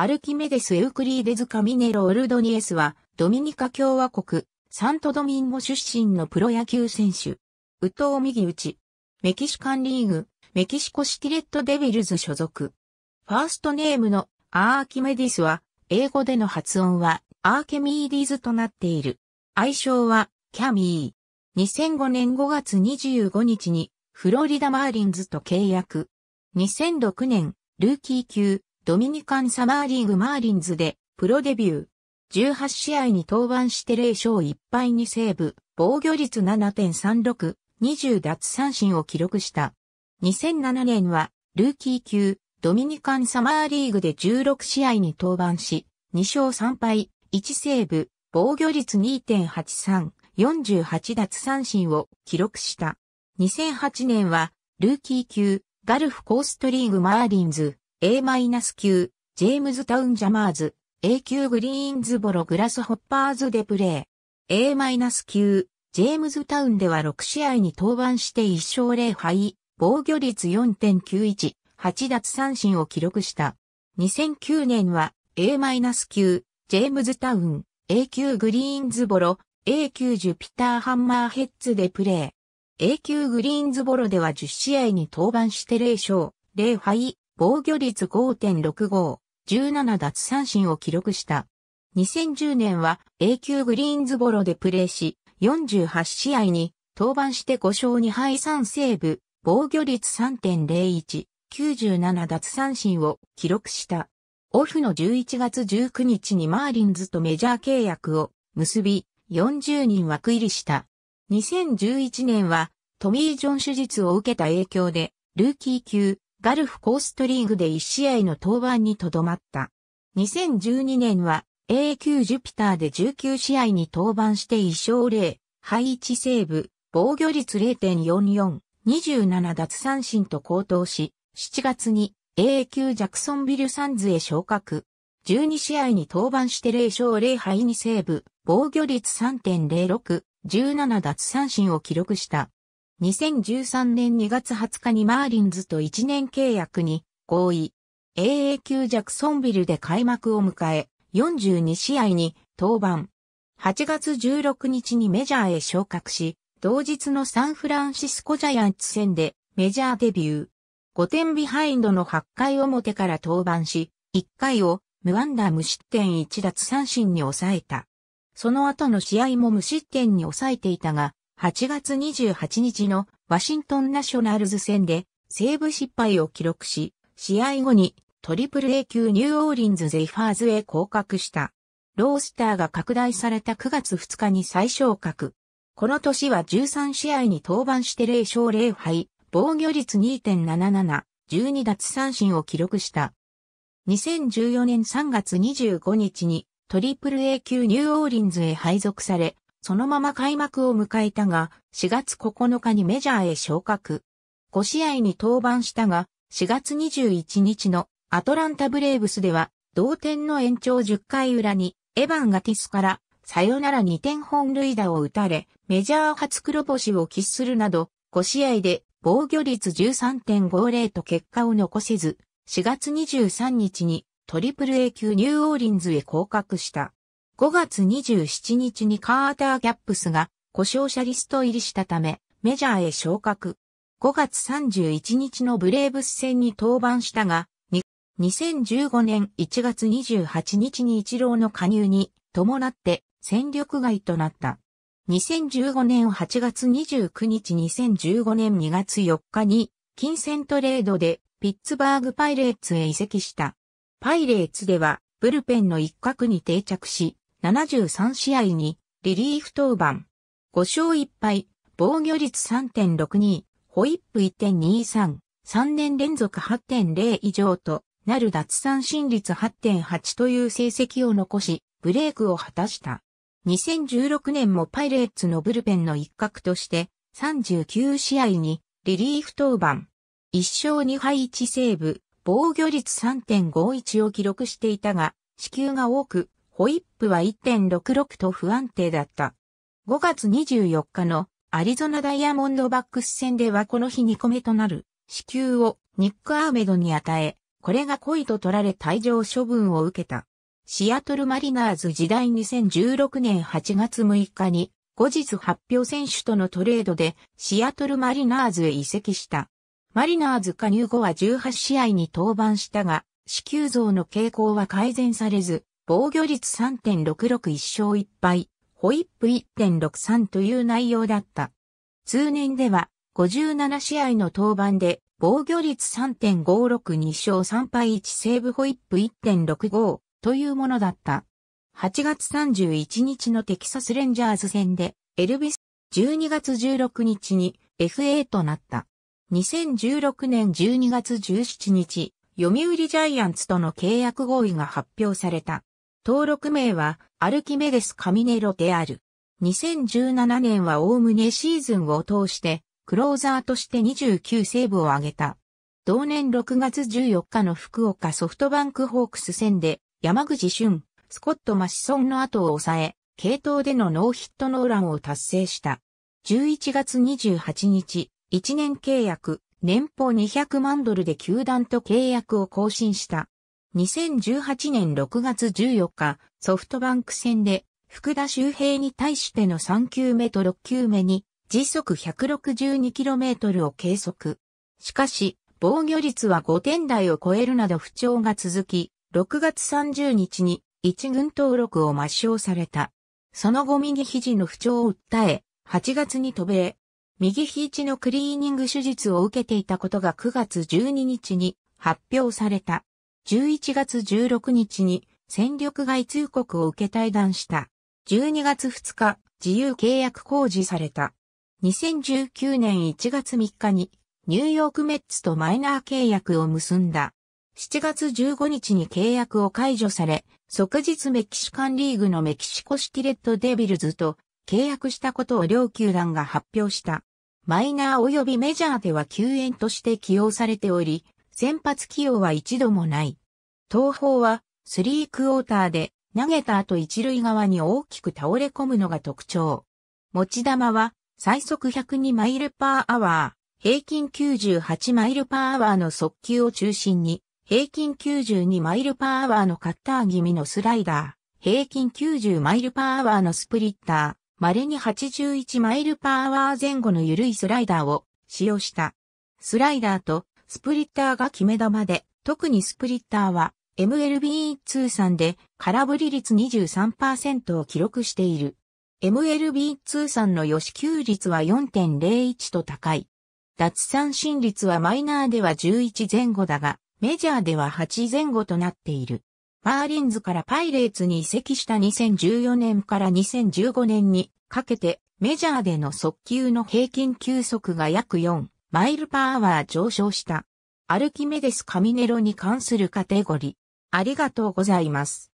アルキメデス・エウクリーデズ・カミネロ・オルドニエスは、ドミニカ共和国、サントドミンゴ出身のプロ野球選手。宇藤右打ち。メキシカンリーグ、メキシコシティレッドデビルズ所属。ファーストネームのアーキメディスは、英語での発音はアーケミーディズとなっている。愛称はキャミー。2005年5月25日にフロリダマーリンズと契約。2006年、ルーキー級ドミニカンサマーリーグマーリンズでプロデビュー。18試合に登板して0勝1敗にセーブ、防御率7.36、20奪三振を記録した。2007年はルーキー級ドミニカンサマーリーグで16試合に登板し、2勝3敗、1セーブ、防御率2.83、48奪三振を記録した。2008年は、ルーキー級、ガルフコーストリーグマーリンズ、A- 級、ジェームズタウンジャマーズ、A 級グリーンズボログラスホッパーズでプレー。A- 級、ジェームズタウンでは6試合に登板して1勝0敗、防御率4.91、8奪三振を記録した。2009年は A- 級、ジェームズタウン、A 級グリーンズボロ、A 級ジュピターハンマーヘッズでプレー。A 級グリーンズボロでは10試合に登板して0勝、0敗、防御率5.65、17奪三振を記録した。2010年は A 級グリーンズボロでプレーし、48試合に登板して5勝2敗3セーブ、防御率3.01、97奪三振を記録した。オフの11月19日にマーリンズとメジャー契約を結び、40人枠入りした。2011年はトミー・ジョン手術を受けた影響で、ルーキー級ガルフコーストリーグで1試合の登板にとどまった。2012年は A 級ジュピターで19試合に登板して1勝0、配置セーブ、防御率0.44、27奪三振と高騰し、7月に A 級ジャクソンビルサンズへ昇格。12試合に登板して0勝0敗にセーブ、防御率3.06、17奪三振を記録した。2013年2月20日にマーリンズと1年契約に合意。AA 級ジャクソンビルで開幕を迎え、42試合に登板。8月16日にメジャーへ昇格し、同日のサンフランシスコジャイアンツ戦でメジャーデビュー。5点ビハインドの8回表から登板し、1回を無安打無失点1奪三振に抑えた。その後の試合も無失点に抑えていたが、8月28日のワシントンナショナルズ戦でセーブ失敗を記録し、試合後にトリプル A 級ニューオーリンズゼイファーズへ降格した。ロースターが拡大された9月2日に再昇格。この年は13試合に登板して0勝0敗、防御率2.77、12奪三振を記録した。2014年3月25日にトリプル A 級ニューオーリンズへ配属され、そのまま開幕を迎えたが、4月9日にメジャーへ昇格。5試合に登板したが、4月21日のアトランタブレーブスでは、同点の延長10回裏に、エヴァン・ガティスからサヨナラ2点本塁打を打たれ、メジャー初黒星を喫するなど、5試合で防御率13.50と結果を残せず、4月23日にトリプル A 級ニューオーリンズへ降格した。5月27日にカーター・ギャップスが故障者リスト入りしたため、メジャーへ昇格。5月31日のブレーブス戦に登板したが、2015年1月28日に一郎の加入に伴って戦力外となった。2015年8月29日2015年2月4日に金銭トレードでピッツバーグパイレーツへ移籍した。パイレーツではブルペンの一角に定着し、73試合にリリーフ登板。5勝1敗、防御率3.62、ホイップ1.23、3年連続8.0以上となる奪三振率8.8という成績を残し、ブレイクを果たした。2016年もパイレーツのブルペンの一角として39試合にリリーフ登板。1勝2敗1セーブ、防御率3.51を記録していたが、支給が多く、ホイップは1.66と不安定だった。5月24日のアリゾナダイヤモンドバックス戦ではこの日2個目となる支給をニック・アーメドに与え、これが恋と取られ退場処分を受けた。シアトルマリナーズ時代2016年8月6日に後日発表選手とのトレードでシアトルマリナーズへ移籍した。マリナーズ加入後は18試合に登板したが、子宮像の傾向は改善されず、防御率3.661勝1敗、ホイップ1.63という内容だった。通年では57試合の登板で防御率3.562勝3敗1セーブホイップ1.65というものだった。8月31日のテキサスレンジャーズ戦でエルビス12月16日に FA となった。2016年12月17日、読売ジャイアンツとの契約合意が発表された。登録名はアルキメデス・カミネロである。2017年はおおむねシーズンを通してクローザーとして29セーブを挙げた。同年6月14日の福岡ソフトバンクホークス戦で山口俊、スコット・マシソンの後を抑え、系統でのノーヒットノーランを達成した。11月28日、1年契約、年俸200万ドルで球団と契約を更新した。2018年6月14日、ソフトバンク戦で、福田周平に対しての3球目と6球目に、時速 162km を計測。しかし、防御率は5点台を超えるなど不調が続き、6月30日に一軍登録を抹消された。その後右肘の不調を訴え、8月に渡米、右肘のクリーニング手術を受けていたことが9月12日に発表された。11月16日に戦力外通告を受け退団した。12月2日、自由契約公示された。2019年1月3日にニューヨークメッツとマイナー契約を結んだ。7月15日に契約を解除され、即日メキシカンリーグのメキシコシティレッドデビルズと契約したことを両球団が発表した。マイナー及びメジャーでは救援として起用されており、先発起用は一度もない。投法はスリークォーターで投げた後一塁側に大きく倒れ込むのが特徴。持ち球は最速102 mile per hour、平均98 mile per hour の速球を中心に、平均92 mile per hour のカッター気味のスライダー、平均90 mile per hour のスプリッター、稀に81マイルパーアワー前後の緩いスライダーを使用した。スライダーとスプリッターが決め球で、特にスプリッターは MLB 通算で空振り率23%を記録している。MLB 通算の予支給率は4.01と高い。脱三振率はマイナーでは11前後だが、メジャーでは8前後となっている。マーリンズからパイレーツに移籍した2014年から2015年にかけてメジャーでの速球の平均球速が約4マイルパーアワー上昇した。アルキメデス・カミネロに関するカテゴリー。ありがとうございます。